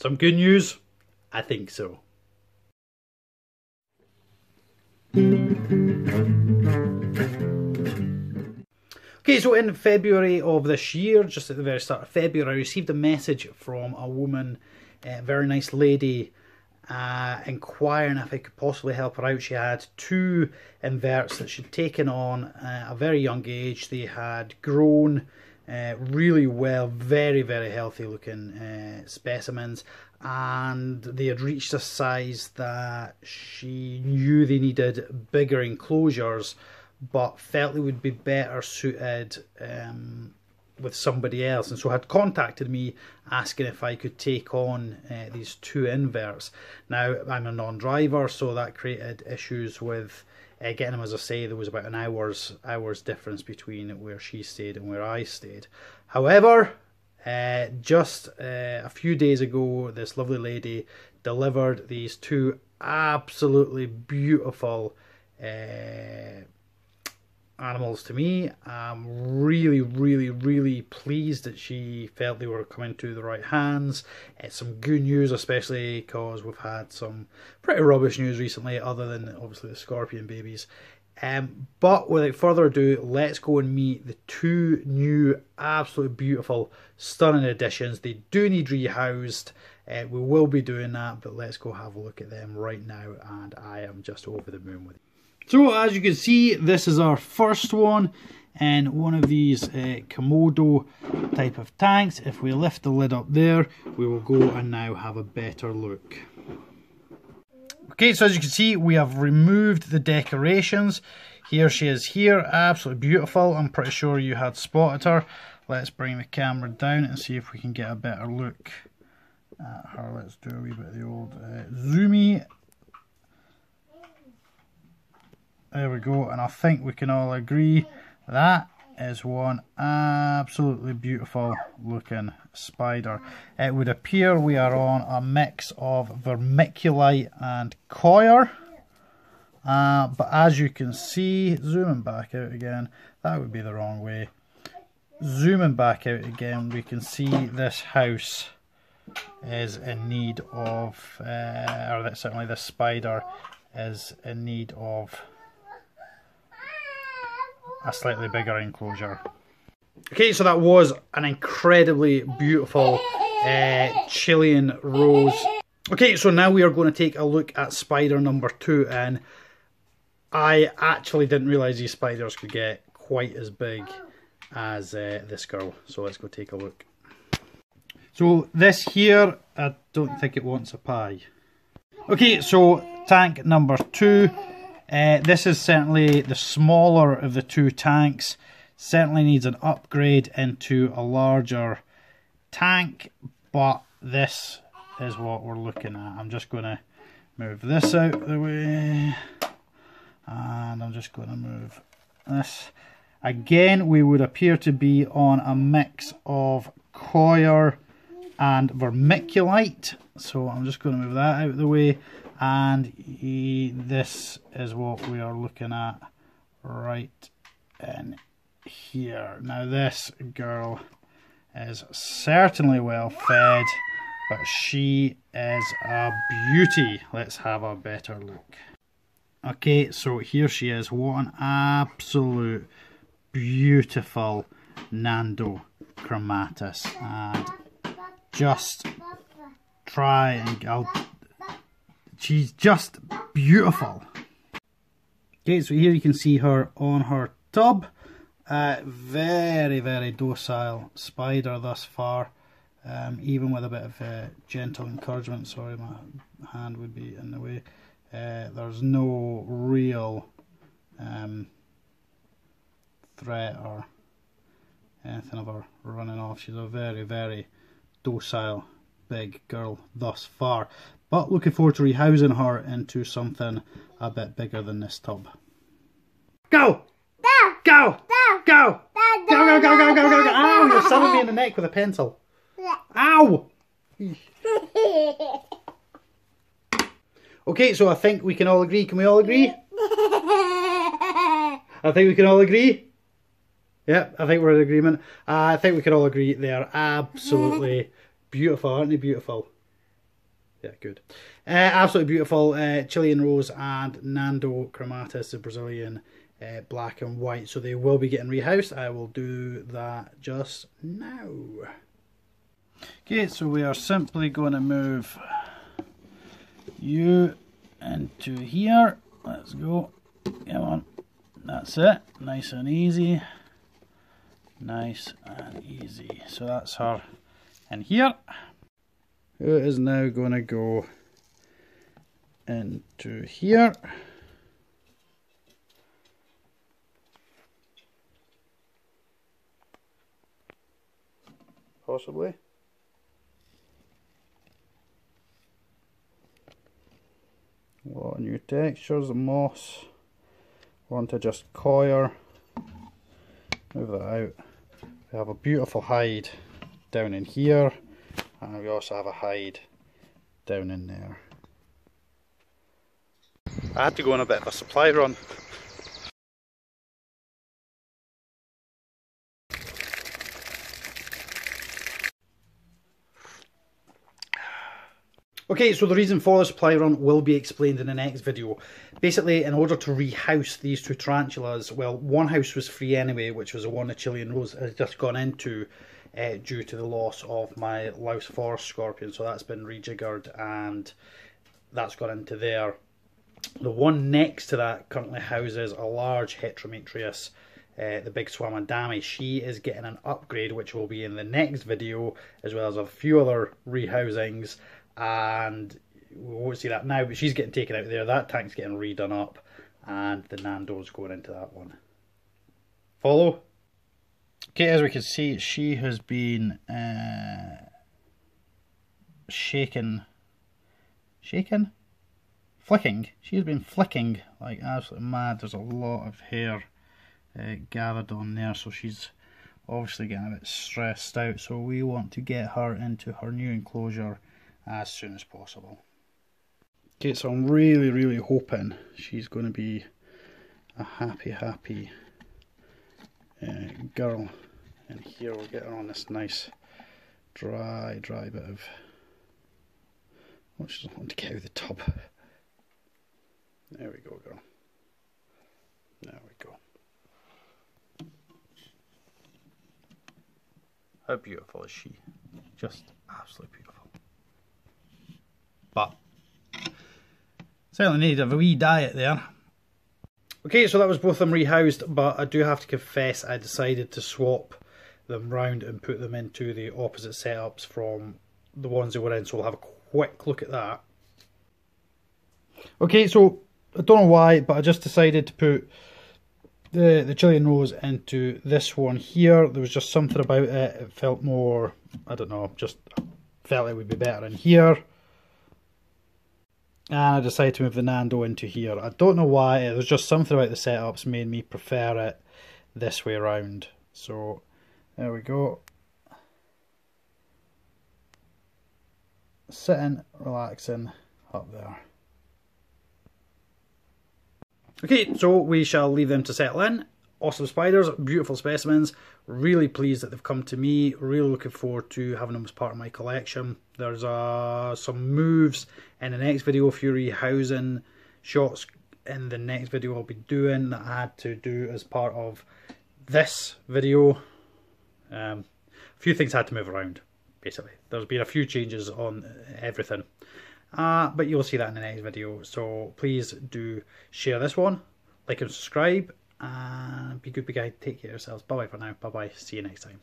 Some good news? I think so. Okay, so in February of this year, just at the very start of February, I received a message from a woman, a very nice lady, uh, inquiring if I could possibly help her out. She had two inverts that she'd taken on at a very young age. They had grown uh, really well, very, very healthy looking uh, specimens, and they had reached a size that she knew they needed bigger enclosures but felt they would be better suited um, with somebody else, and so had contacted me asking if I could take on uh, these two inverts. Now I'm a non-driver, so that created issues with uh, getting them. As I say, there was about an hour's hours difference between where she stayed and where I stayed. However, uh, just uh, a few days ago, this lovely lady delivered these two absolutely beautiful uh, animals to me. I'm really, really, really pleased that she felt they were coming to the right hands. It's some good news, especially because we've had some pretty rubbish news recently, other than obviously the scorpion babies. Um, but without further ado, let's go and meet the two new, absolutely beautiful, stunning additions. They do need rehoused. Uh, we will be doing that, but let's go have a look at them right now. And I am just over the moon with you. So as you can see, this is our first one and one of these uh, Komodo type of tanks. If we lift the lid up there, we will go and now have a better look. Okay, so as you can see, we have removed the decorations. Here she is here, absolutely beautiful. I'm pretty sure you had spotted her. Let's bring the camera down and see if we can get a better look at her. Let's do a wee bit of the old uh, zoomy There we go, and I think we can all agree that is one absolutely beautiful looking spider. It would appear we are on a mix of vermiculite and coir. Uh, but as you can see, zooming back out again, that would be the wrong way. Zooming back out again, we can see this house is in need of, uh, or that certainly this spider is in need of a slightly bigger enclosure. Okay, so that was an incredibly beautiful uh, Chilean rose. Okay, so now we are going to take a look at spider number two, and I actually didn't realise these spiders could get quite as big as uh, this girl. So let's go take a look. So this here, I don't think it wants a pie. Okay, so tank number two uh, this is certainly the smaller of the two tanks. Certainly needs an upgrade into a larger tank, but this is what we're looking at. I'm just going to move this out of the way, and I'm just going to move this. Again, we would appear to be on a mix of coir and vermiculite. So I'm just going to move that out of the way and he, this is what we are looking at right in here. Now this girl is certainly well fed, but she is a beauty. Let's have a better look. Okay, so here she is. What an absolute beautiful Nhandu chromatus. And just try and I'll She's just beautiful. Okay, so here you can see her on her tub. Uh, very, very docile spider thus far. Um, even with a bit of uh, gentle encouragement. Sorry, my hand would be in the way. Uh, there's no real um, threat or anything of her running off. She's a very, very docile big girl thus far. But looking forward to rehousing her into something a bit bigger than this tub. Go! Go! Go! Go! Go, go, go, go, go, go, go! Ow, you're stabbing me in the neck with a pencil. Ow! Okay, so I think we can all agree. Can we all agree? I think we can all agree. Yep, I think we're in agreement. Uh, I think we can all agree they are absolutely beautiful, aren't they beautiful? Yeah, good. Uh, absolutely beautiful. Uh, Chilean Rose and Nhandu Chromatus, the Brazilian uh, black and white. So they will be getting rehoused. I will do that just now. Okay, so we are simply going to move you into here. Let's go. Come on. That's it. Nice and easy. Nice and easy. So that's her in here. Who is now going to go into here. Possibly. A lot of new textures, moss. Want to just coir. Move that out. We have a beautiful hide down in here. And we also have a hide down in there. I had to go on a bit of a supply run Okay, so the reason for the supply run will be explained in the next video. Basically, in order to rehouse these two tarantulas, well, one house was free anyway, which was the one the Chilean Rose has just gone into uh, due to the loss of my Laos Forest Scorpion. So that's been rejiggered and that's gone into there. The one next to that currently houses a large Heterometrus, uh, the big Swammerdami. She is getting an upgrade, which will be in the next video, as well as a few other rehousings and we won't see that now, but she's getting taken out there. That tank's getting redone up, and the Nhandu's going into that one. Follow? Okay, as we can see, she has been uh, shaken. Shaken? Flicking. She's been flicking like absolutely mad. There's a lot of hair uh, gathered on there, so she's obviously getting a bit stressed out. So we want to get her into her new enclosure as soon as possible. Okay, so I'm really, really hoping she's going to be a happy, happy uh, girl. And here we'll get her on this nice, dry, dry bit of. Oh, she doesn't want to get out of the tub. There we go, girl. There we go. How beautiful is she? Just absolutely beautiful. But certainly needed a wee diet there. Okay, so that was both of them rehoused, but I do have to confess I decided to swap them round and put them into the opposite setups from the ones they were in, so we'll have a quick look at that. Okay, so I don't know why, but I just decided to put the, the Chilean Rose into this one here. There was just something about it, it felt more, I don't know, just felt it would be better in here and I decided to move the Nhandu into here. I don't know why, it was just something about the setups made me prefer it this way around. So there we go. Sitting, relaxing up there. Okay, so we shall leave them to settle in awesome spiders, beautiful specimens. Really pleased that they've come to me. Really looking forward to having them as part of my collection. There's uh, some moves in the next video, Fury housing shots in the next video I'll be doing that I had to do as part of this video. Um, a few things had to move around, basically. There's been a few changes on everything. Uh, but you'll see that in the next video. So please do share this one, like and subscribe, and be good, big guy. Take care of yourselves. Bye bye for now. Bye bye. See you next time.